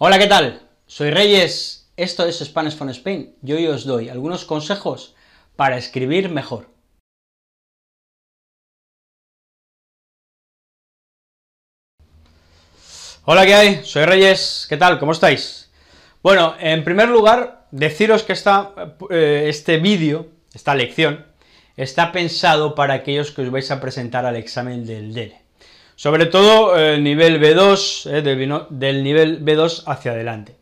Hola, ¿qué tal? Soy Reyes, esto es Spanish from Spain, y hoy os doy algunos consejos para escribir mejor. Hola, ¿qué hay? Soy Reyes, ¿qué tal? ¿Cómo estáis? Bueno, en primer lugar, deciros que eh, este vídeo, esta lección, está pensado para aquellos que os vais a presentar al examen del DELE. Sobre todo el nivel B2, eh, del, nivel B2 hacia adelante.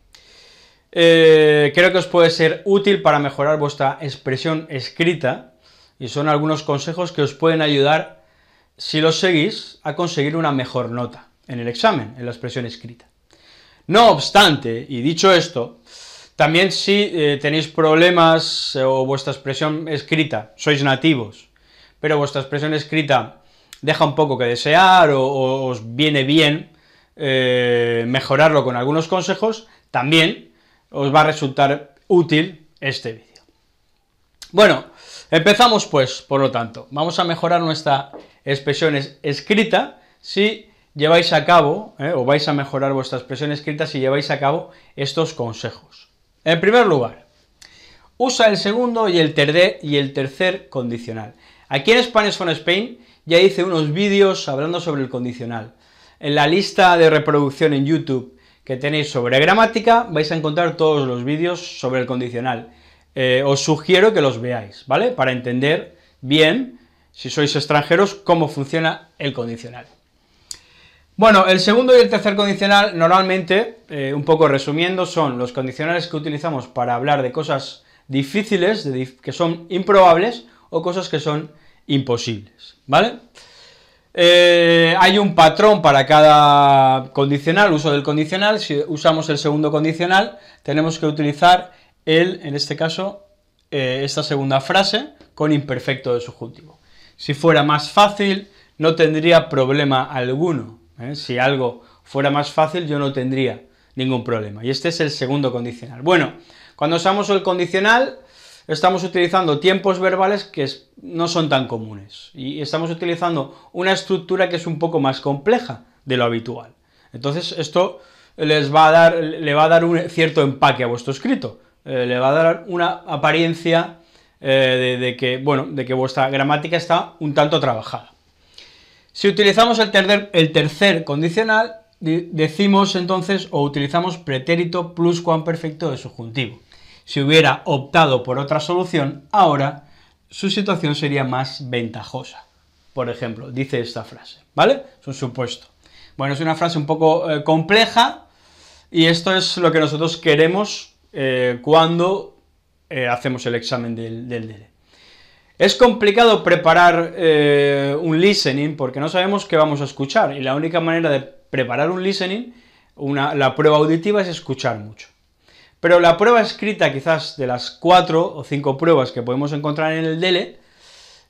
Eh, creo que os puede ser útil para mejorar vuestra expresión escrita, y son algunos consejos que os pueden ayudar, si los seguís, a conseguir una mejor nota en el examen, en la expresión escrita. No obstante, y dicho esto, también si eh, tenéis problemas eh, o vuestra expresión escrita, sois nativos, pero vuestra expresión escrita deja un poco que desear o, os viene bien eh, mejorarlo con algunos consejos, también os va a resultar útil este vídeo. Bueno, empezamos pues, por lo tanto, vamos a mejorar nuestra expresión escrita si lleváis a cabo, o vais a mejorar vuestra expresión escrita si lleváis a cabo estos consejos. En primer lugar, usa el segundo y el, y el tercer condicional. Aquí en Spanish from Spain ya hice unos vídeos hablando sobre el condicional. En la lista de reproducción en YouTube que tenéis sobre gramática vais a encontrar todos los vídeos sobre el condicional. Eh, os sugiero que los veáis, ¿vale? Para entender bien, si sois extranjeros, cómo funciona el condicional. Bueno, el segundo y el tercer condicional, normalmente, eh, un poco resumiendo, son los condicionales que utilizamos para hablar de cosas difíciles, que son improbables, o cosas que son imposibles, ¿vale? Eh, hay un patrón para cada condicional, uso del condicional, si usamos el segundo condicional, tenemos que utilizar el, en este caso, eh, esta segunda frase con imperfecto de subjuntivo. Si fuera más fácil, no tendría problema alguno, ¿eh? Si algo fuera más fácil, yo no tendría ningún problema. Y este es el segundo condicional. Bueno, cuando usamos el condicional, estamos utilizando tiempos verbales que no son tan comunes, y estamos utilizando una estructura que es un poco más compleja de lo habitual. Entonces, esto les va a dar, le va a dar un cierto empaque a vuestro escrito, eh, le va a dar una apariencia eh, de, que, bueno, de que vuestra gramática está un tanto trabajada. Si utilizamos el tercer, condicional, decimos entonces, o utilizamos pretérito pluscuamperfecto de subjuntivo. Si hubiera optado por otra solución, ahora su situación sería más ventajosa. Por ejemplo, dice esta frase, ¿vale? Es un supuesto. Bueno, es una frase un poco eh, compleja, y esto es lo que nosotros queremos eh, cuando eh, hacemos el examen del, del DELE. Es complicado preparar un listening porque no sabemos qué vamos a escuchar, y la única manera de preparar un listening, la prueba auditiva, es escuchar mucho. Pero la prueba escrita, quizás de las cuatro o cinco pruebas que podemos encontrar en el DELE,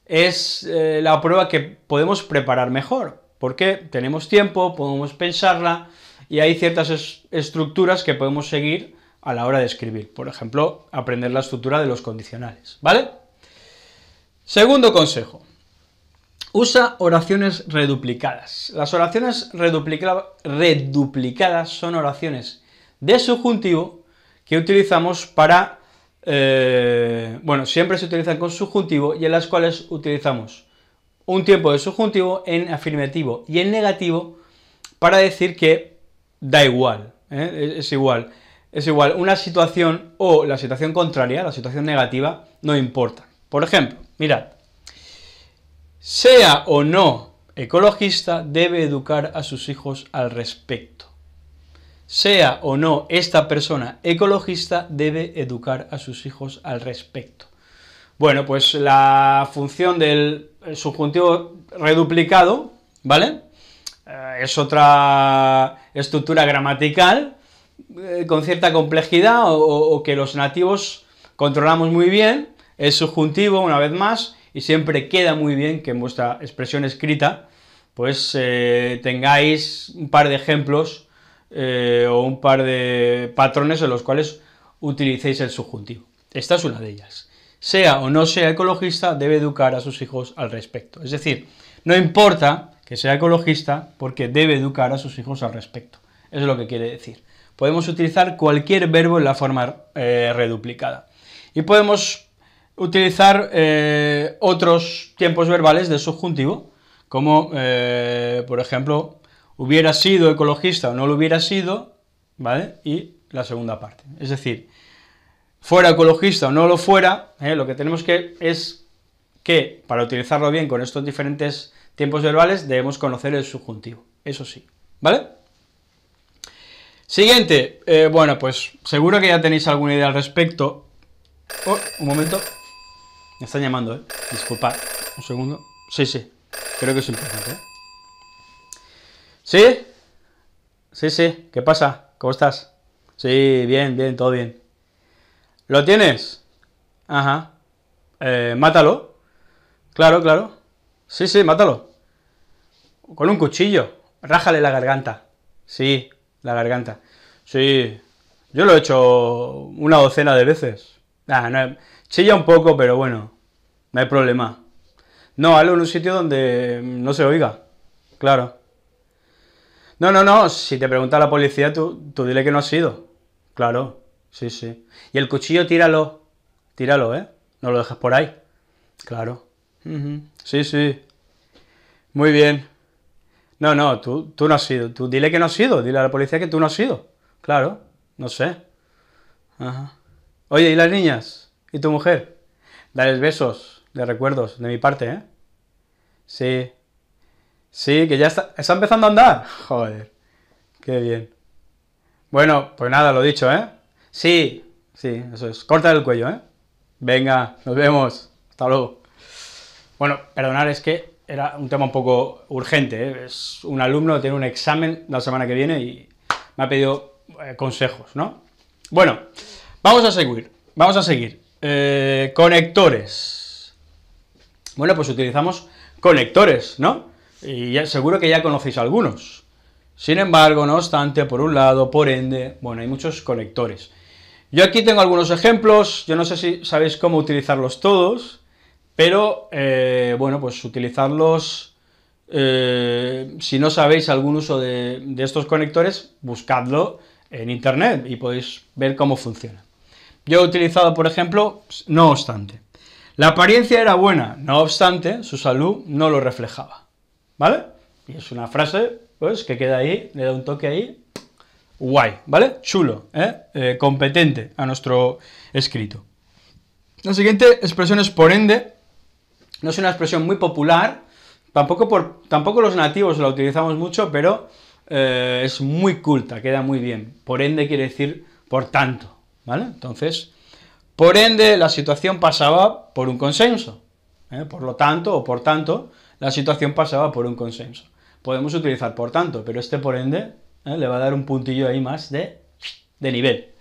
es eh, la prueba que podemos preparar mejor, porque tenemos tiempo, podemos pensarla, y hay ciertas estructuras que podemos seguir a la hora de escribir. Por ejemplo, aprender la estructura de los condicionales, ¿vale? Segundo consejo, usa oraciones reduplicadas. Las oraciones reduplicadas son oraciones de subjuntivo que utilizamos para, eh, bueno, siempre se utilizan con subjuntivo y en las cuales utilizamos un tiempo de subjuntivo en afirmativo y en negativo para decir que da igual, ¿eh? es igual, es igual, una situación o la situación contraria, la situación negativa, no importa. Por ejemplo, mirad, sea o no ecologista, debe educar a sus hijos al respecto. Sea o no esta persona ecologista, debe educar a sus hijos al respecto. Bueno, pues la función del subjuntivo reduplicado, ¿vale? Eh, es otra estructura gramatical eh, con cierta complejidad o que los nativos controlamos muy bien, es subjuntivo, una vez más, y siempre queda muy bien que en vuestra expresión escrita, pues eh, tengáis un par de ejemplos eh, o un par de patrones en los cuales utilicéis el subjuntivo. Esta es una de ellas. Sea o no sea ecologista, debe educar a sus hijos al respecto. Es decir, no importa que sea ecologista, porque debe educar a sus hijos al respecto. es lo que quiere decir. Podemos utilizar cualquier verbo en la forma eh, reduplicada. Y podemos utilizar eh, otros tiempos verbales de subjuntivo, como, por ejemplo, hubiera sido ecologista o no lo hubiera sido, ¿vale? Y la segunda parte. Es decir, fuera ecologista o no lo fuera, lo que tenemos que es que, para utilizarlo bien con estos diferentes tiempos verbales, debemos conocer el subjuntivo, eso sí, ¿vale? Siguiente, eh, bueno, pues seguro que ya tenéis alguna idea al respecto. Oh, un momento. Me están llamando, ¿eh? Disculpad, un segundo. Sí, sí, creo que es importante, ¿eh? ¿Sí? Sí, sí, ¿qué pasa? ¿Cómo estás? Sí, bien, bien, todo bien. ¿Lo tienes? Ajá. Eh, mátalo. Claro, claro. Sí, sí, mátalo. Con un cuchillo. Rájale la garganta. Sí, la garganta. Sí, yo lo he hecho una docena de veces. Ah, no, chilla un poco, pero bueno, no hay problema. No, hazlo en un sitio donde no se oiga, claro. No, no, no, si te pregunta la policía, tú, tú dile que no has sido. Claro, sí, sí. Y el cuchillo tíralo, tíralo, ¿eh? No lo dejas por ahí. Claro. Sí, sí. Muy bien. No, no, tú, tú no has sido. Tú dile que no has sido. Dile a la policía que tú no has sido. Claro, no sé. Ajá. Oye, ¿y las niñas? ¿Y tu mujer? Dales besos de recuerdos de mi parte, ¿eh? Sí. Sí, que ya está, está empezando a andar. Joder, qué bien. Bueno, pues nada, lo dicho, ¿eh? Sí, sí, eso es. Corta el cuello, ¿eh? Venga, nos vemos. Hasta luego. Bueno, perdonar, es que era un tema un poco urgente, ¿eh? es un alumno, tiene un examen la semana que viene y me ha pedido eh, consejos, ¿no? Bueno, vamos a seguir, vamos a seguir. Eh, conectores. Bueno, pues utilizamos conectores, ¿no? Y ya, seguro que ya conocéis algunos. Sin embargo, no obstante, por un lado, por ende, bueno, hay muchos conectores. Yo aquí tengo algunos ejemplos, yo no sé si sabéis cómo utilizarlos todos, pero, eh, bueno, pues utilizarlos, eh, si no sabéis algún uso de, estos conectores, buscadlo en internet y podéis ver cómo funciona. Yo he utilizado, por ejemplo, no obstante. La apariencia era buena, no obstante, su salud no lo reflejaba, ¿vale? Y es una frase, pues, que queda ahí, le da un toque ahí, guay, ¿vale? Chulo, ¿eh? eh competente a nuestro escrito. La siguiente expresión es por ende, no es una expresión muy popular, tampoco, por, tampoco los nativos la utilizamos mucho, pero eh, es muy culta, queda muy bien. Por ende quiere decir por tanto, ¿vale? Entonces, por ende la situación pasaba por un consenso, por lo tanto o por tanto, la situación pasaba por un consenso. Podemos utilizar por tanto, pero este por ende ¿eh? le va a dar un puntillo ahí más de, de nivel.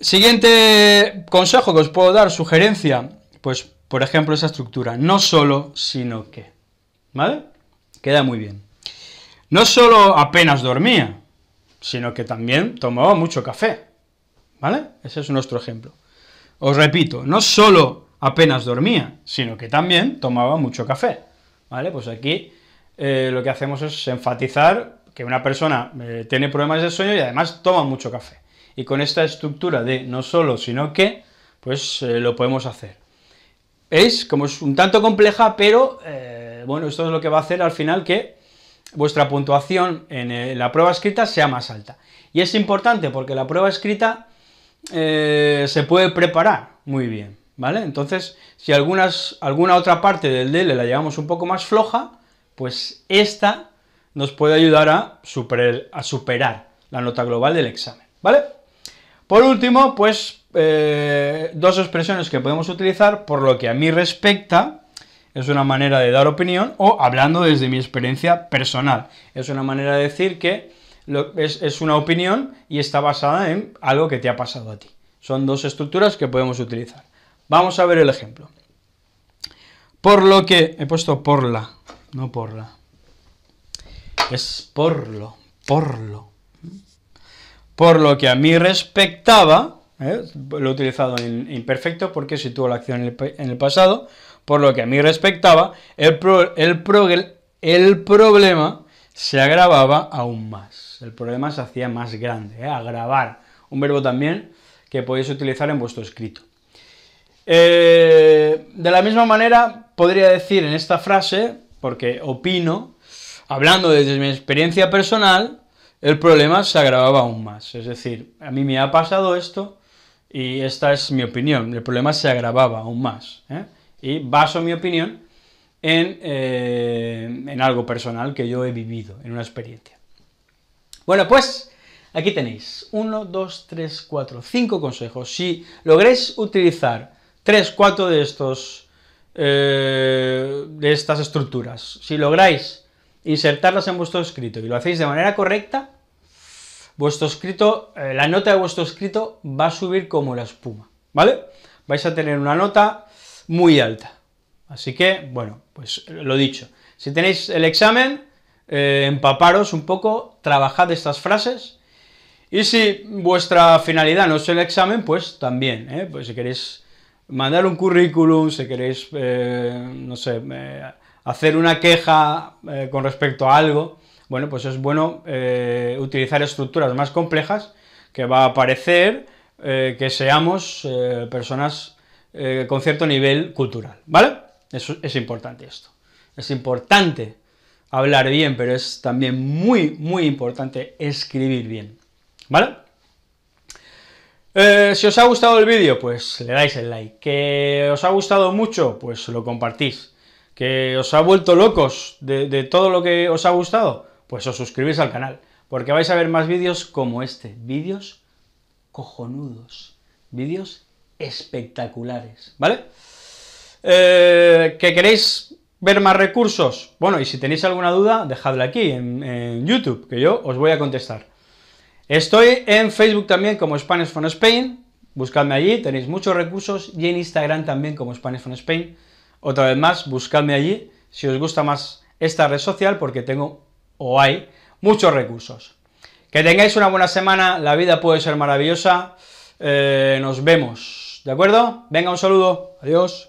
Siguiente consejo que os puedo dar, sugerencia, pues por ejemplo, esa estructura, no solo, sino que, ¿vale? Queda muy bien. No solo apenas dormía, sino que también tomaba mucho café, ¿vale? Ese es nuestro ejemplo. Os repito, no solo apenas dormía, sino que también tomaba mucho café, ¿vale? Pues aquí eh, lo que hacemos es enfatizar que una persona eh, tiene problemas de sueño y además toma mucho café. Y con esta estructura de no solo, sino que, pues eh, lo podemos hacer. ¿Veis? Como es un tanto compleja, pero bueno, esto es lo que va a hacer al final que vuestra puntuación en la prueba escrita sea más alta. Y es importante porque la prueba escrita se puede preparar muy bien, ¿vale? Entonces, si alguna otra parte del DL la llevamos un poco más floja, pues esta nos puede ayudar a, a superar la nota global del examen, ¿vale? Por último, pues eh, dos expresiones que podemos utilizar, por lo que a mí respecta, es una manera de dar opinión, o hablando desde mi experiencia personal, es una manera de decir que es, una opinión y está basada en algo que te ha pasado a ti. Son dos estructuras que podemos utilizar. Vamos a ver el ejemplo. Por lo que, he puesto por la, no por la, es por lo, por lo. Por lo que a mí respectaba, ¿eh? lo he utilizado en imperfecto porque sitúo la acción en el, pasado, por lo que a mí respectaba, el, el, problema se agravaba aún más. El problema se hacía más grande, ¿eh? agravar, un verbo también que podéis utilizar en vuestro escrito. Eh, de la misma manera, podría decir en esta frase, porque opino, hablando desde mi experiencia personal, el problema se agravaba aún más. Es decir, a mí me ha pasado esto y esta es mi opinión. El problema se agravaba aún más. ¿eh? Y baso mi opinión en, eh, en algo personal que yo he vivido, en una experiencia. Bueno, pues aquí tenéis 1, 2, 3, 4, 5 consejos. Si logréis utilizar 3, 4 de estos eh, de estas estructuras, si lográis insertarlas en vuestro escrito y lo hacéis de manera correcta, vuestro escrito, eh, la nota de vuestro escrito va a subir como la espuma, ¿vale? Vais a tener una nota muy alta. Así que, bueno, pues lo dicho. Si tenéis el examen, eh, empaparos un poco, trabajad estas frases, y si vuestra finalidad no es el examen, pues también, ¿eh? pues si queréis mandar un currículum, si queréis, eh, no sé, hacer una queja con respecto a algo, bueno, pues es bueno utilizar estructuras más complejas que va a parecer que seamos personas con cierto nivel cultural, ¿vale? Eso es importante esto. Es importante hablar bien, pero es también muy, muy importante escribir bien, ¿vale? Eh, si os ha gustado el vídeo, pues le dais el like. Que os ha gustado mucho, pues lo compartís. Que os ha vuelto locos de, todo lo que os ha gustado, pues os suscribís al canal, porque vais a ver más vídeos como este, vídeos cojonudos, vídeos espectaculares, ¿vale? Eh, ¿Que queréis ver más recursos? Bueno, y si tenéis alguna duda, dejadla aquí, en, YouTube, que yo os voy a contestar. Estoy en Facebook también como Spanish from Spain, buscadme allí, tenéis muchos recursos, y en Instagram también como Spanish from Spain. Otra vez más, buscadme allí, si os gusta más esta red social, porque tengo, o hay, muchos recursos. Que tengáis una buena semana, la vida puede ser maravillosa, eh, nos vemos, ¿de acuerdo? Venga, un saludo, adiós.